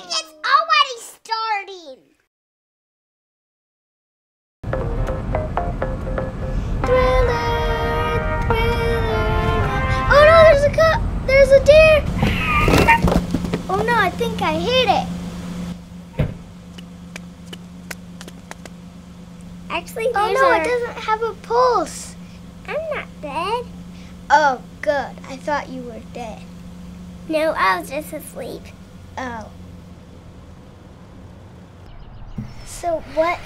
think it's already starting. Thriller, thriller. Oh no, there's a cup. There's a deer. Oh no, I think I hit it. Actually, Oh no, a- it doesn't have a pulse. I'm not dead. Oh, good. I thought you were dead. No, I was just asleep. Oh. So what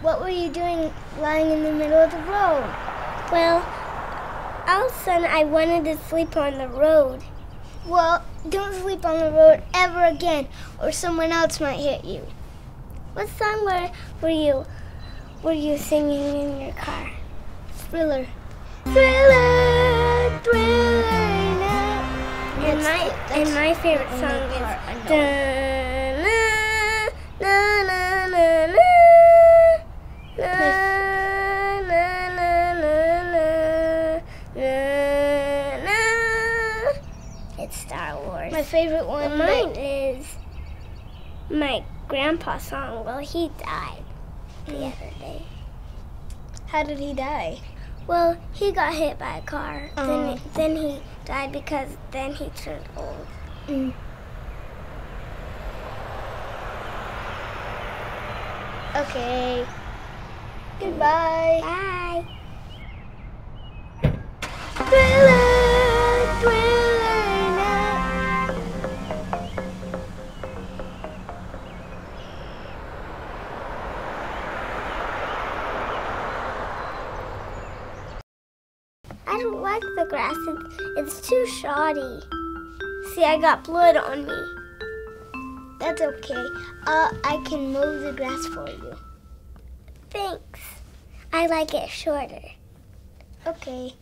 what were you doing lying in the middle of the road? Well, oh, all of a sudden I wanted to sleep on the road. Well, don't sleep on the road ever again or someone else might hit you. What song were, were you were you singing in your car? Thriller. Thriller, thriller now. And my and my favorite song is My favorite one. And mine is my grandpa's song. Well, he died the Mm. other day. How did he die? Well, he got hit by a car. Oh. Then, then he died because then he turned old. Mm. Okay. Goodbye. Bye. I don't like the grass. It's, too shoddy. See, I got blood on me. That's okay. Uh, I can mow the grass for you. Thanks. I like it shorter. Okay.